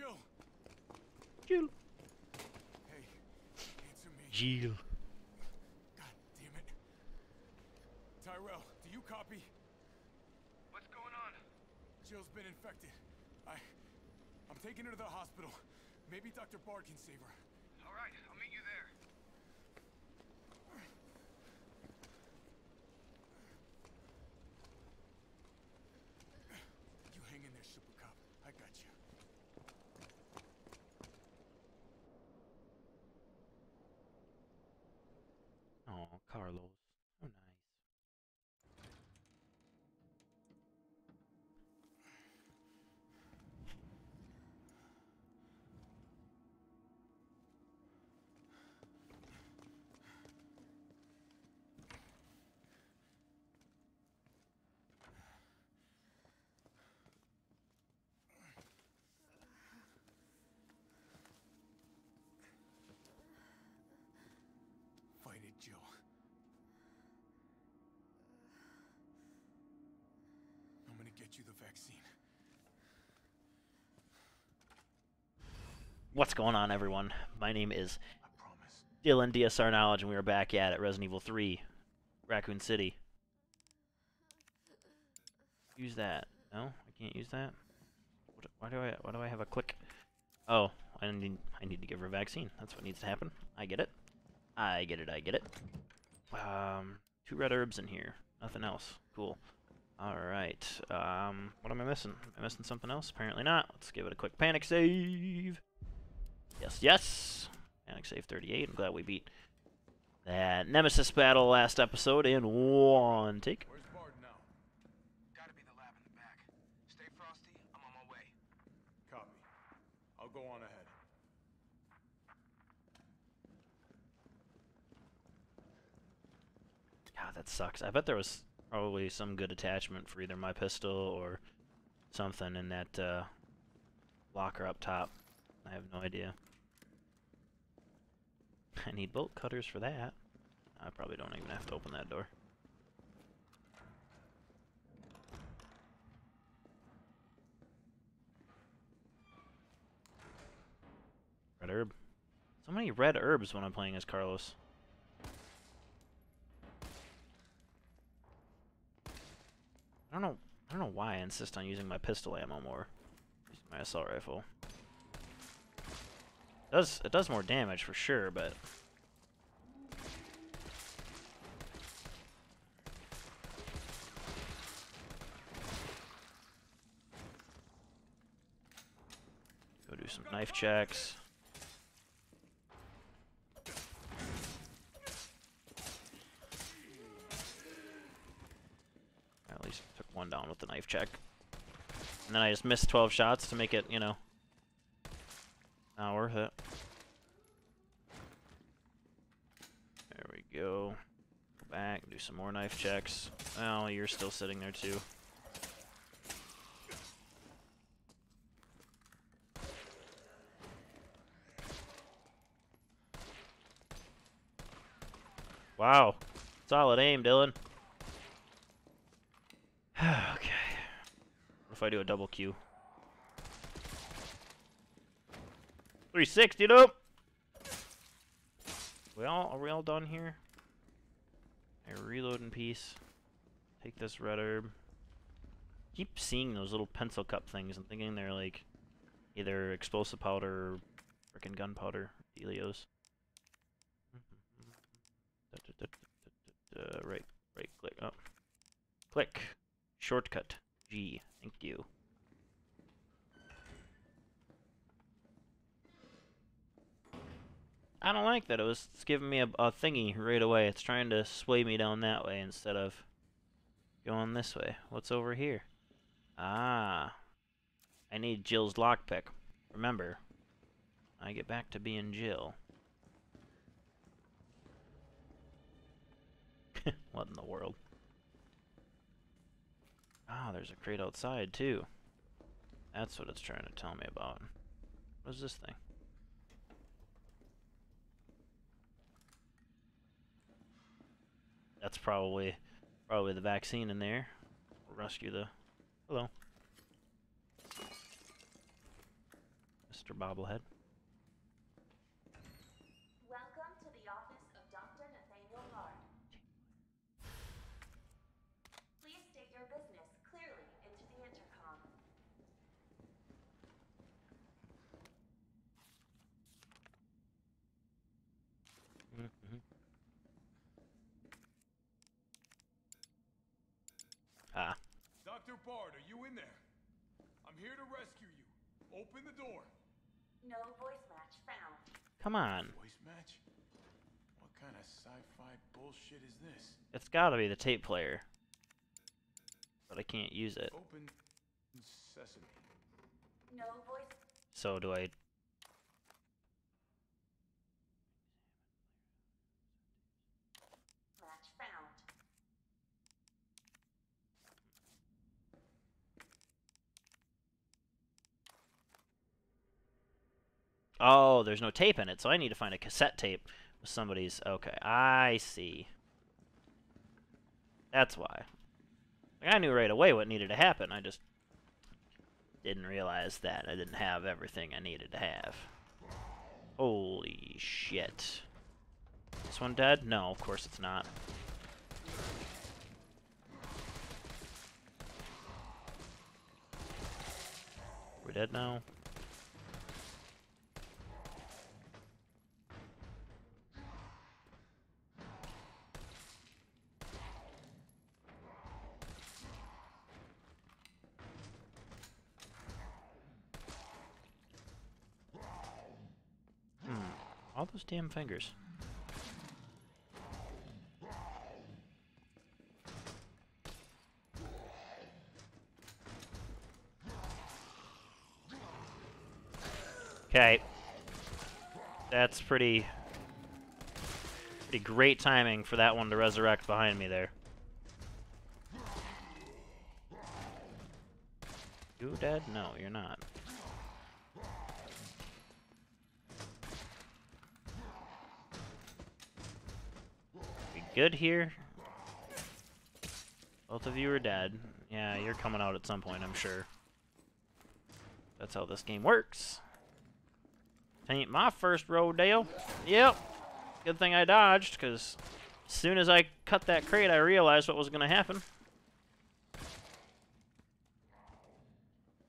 Jill. Jill. Hey, answer me. Jill. God damn it. Tyrell, do you copy? What's going on? Jill's been infected. I, I'm taking her to the hospital. Maybe Dr. Bard can save her. All right, I'll meet you there. You hang in there, Super Cop. I got you. Oh, Carlos. Get you the vaccine. What's going on, everyone? My name is. Dylan DSR Knowledge, and we are back at it, Resident Evil 3, Raccoon City. Use that. No, I can't use that. Why do I? Why do I have a click? Oh, I need. I need to give her a vaccine. That's what needs to happen. I get it. I get it. I get it. Um, two red herbs in here. Nothing else. Cool. All right. Um, what am I missing? Am I missing something else? Apparently not. Let's give it a quick panic save. Yes, yes. Panic save 38. I'm glad we beat that Nemesis battle last episode in one take. Where's Bard now? Gotta be the lab in the back. Stay frosty, I'm on my way. Copy. I'll go on ahead. God, that sucks. I bet there was probably some good attachment for either my pistol or something in that uh, locker up top. I have no idea. I need bolt cutters for that. I probably don't even have to open that door. Red herb. So many red herbs when I'm playing as Carlos. I don't know. I don't know why I insist on using my pistol ammo more. Using my assault rifle. It does it does more damage for sure, but go do some knife checks. At least took one down with the knife check. And then I just missed 12 shots to make it, you know, not worth it. There we go. Go back, do some more knife checks. Well, you're still sitting there too. Wow. Solid aim, Dylan. okay. What if I do a double Q? 360, nope. We all are we all done here? I reload in peace. Take this red herb. Keep seeing those little pencil cup things and thinking they're like either explosive powder or frickin' gunpowder dealios. Uh, right, right click Oh. Click. Shortcut. G. Thank you. I don't like that. It was it's giving me a, a thingy right away. It's trying to sway me down that way instead of going this way. What's over here? Ah. I need Jill's lockpick. Remember, I get back to being Jill. what in the world? Ah, there's a crate outside too. That's what it's trying to tell me about. What is this thing? That's probably probably the vaccine in there. Rescue the hello. Mr. Bobblehead. Welcome to the office of Dr. Nathaniel Bard. Please state your business clearly into the intercom. Mm-hmm. Ah, Dr. Bard, are you in there? I'm here to rescue you. Open the door. No voice match found. come on. Voice match? What kind of sci-fi bullshit is this? It's gotta be the tape player. But I can't use it. Open sesame. No voice. So do I... Match found. Oh, there's no tape in it, so I need to find a cassette tape with somebody's... Okay, I see. That's why. Like, I knew right away what needed to happen, I just didn't realize that I didn't have everything I needed to have. Holy shit. This one dead? No, of course it's not. We're dead now? All those damn fingers. Okay. That's pretty pretty great timing for that one to resurrect behind me there. You dead? No, you're not. We good here? Both of you are dead. Yeah, you're coming out at some point, I'm sure. That's how this game works. Ain't my first rodeo. Yep. Good thing I dodged, because as soon as I cut that crate, I realized what was going to happen.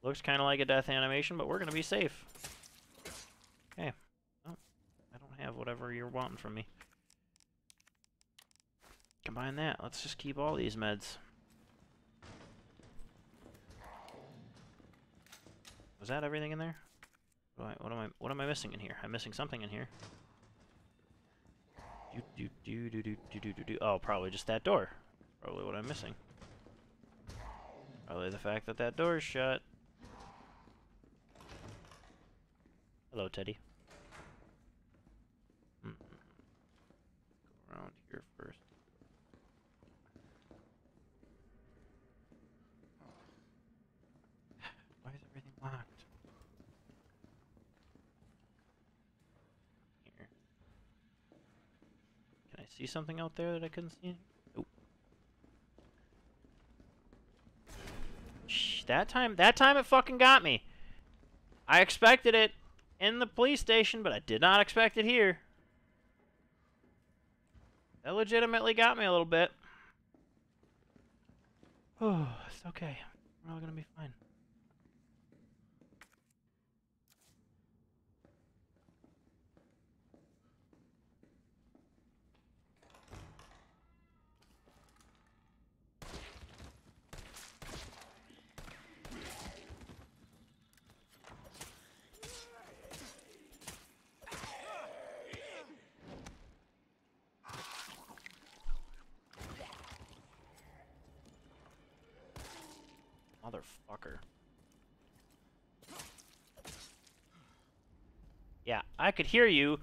Looks kind of like a death animation, but we're going to be safe. Okay. Oh, I don't have whatever you're wanting from me. Combine that. Let's just keep all these meds. Was that everything in there? What am I what am I, what am I missing in here? I'm missing something in here. Do, do, do, do, do, do, do, do. Oh, probably just that door. Probably what I'm missing. Probably the fact that that door is shut. Hello, Teddy. See something out there that I couldn't see? That time, that time it fucking got me. I expected it in the police station, but I did not expect it here. That legitimately got me a little bit. Oh, it's okay. We're all gonna be fine. Motherfucker. Yeah, I could hear you.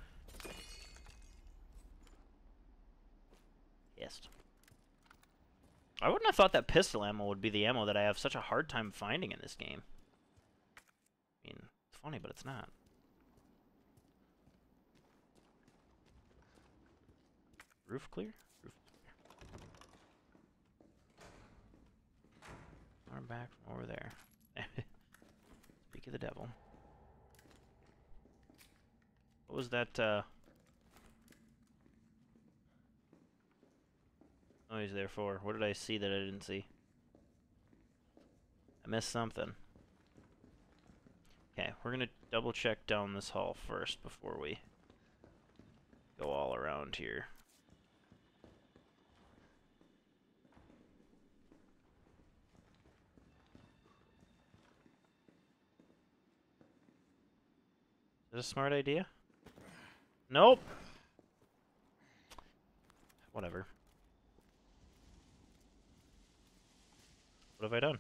Pissed. I wouldn't have thought that pistol ammo would be the ammo that I have such a hard time finding in this game. I mean, it's funny, but it's not. Roof clear? Roof clear. Back from over there. Speak of the devil. What was that, uh... noise there for? What did I see that I didn't see? I missed something. Okay, we're gonna double check down this hall first before we go all around here. Is a smart idea? Nope. Whatever. What have I done?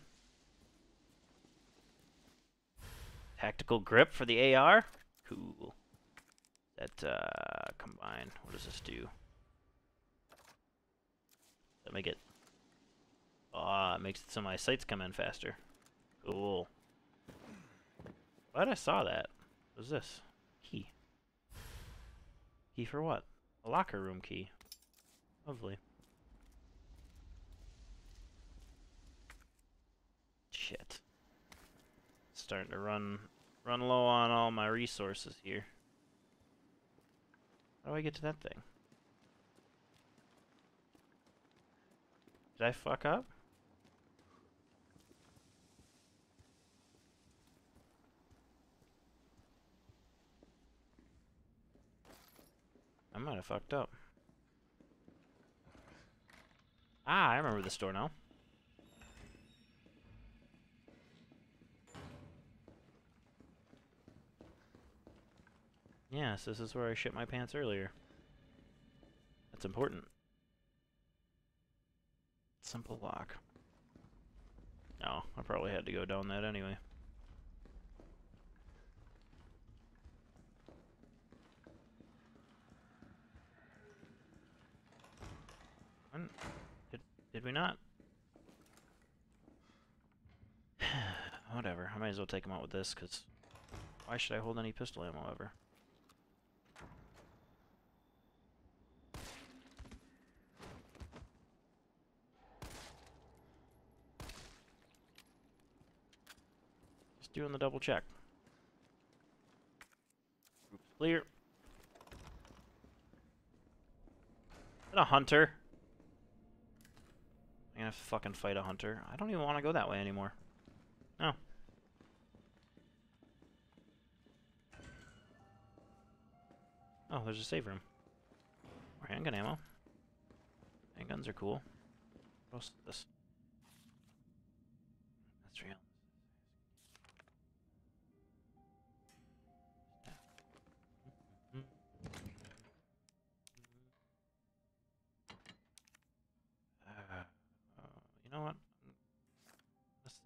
Tactical grip for the AR? Cool. That, uh, combine. What does this do? That make it... Ah, it makes it so my sights come in faster. Cool. Glad I saw that. What is this? Key. Key for what? A locker room key. Lovely. Shit. Starting to run run low on all my resources here. How do I get to that thing? Did I fuck up? Might have fucked up. Ah, I remember this door now. Yes, this is where I shit my pants earlier. That's important. Simple lock. No, I probably had to go down that anyway. When, did, did we not? Whatever, I might as well take him out with this, because why should I hold any pistol ammo ever? Just doing the double check. Clear. Is a hunter? I'm gonna fucking fight a hunter. I don't even want to go that way anymore. No. Oh, there's a save room. More handgun ammo. Handguns are cool. What else is this?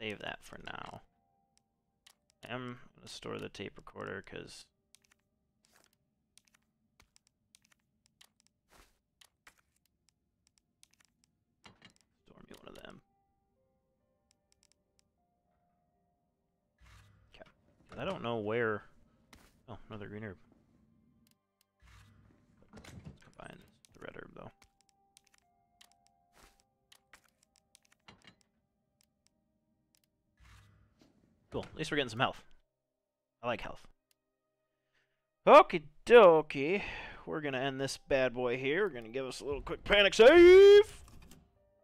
Save that for now. I am gonna store the tape recorder because store me one of them. Okay. I don't know where. Oh, another green herb. Cool. At least we're getting some health. I like health. Okie dokie. We're going to end this bad boy here. We're going to give us a little quick panic save.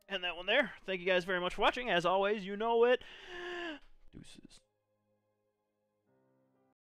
And that one there. Thank you guys very much for watching. As always, you know it. Deuces.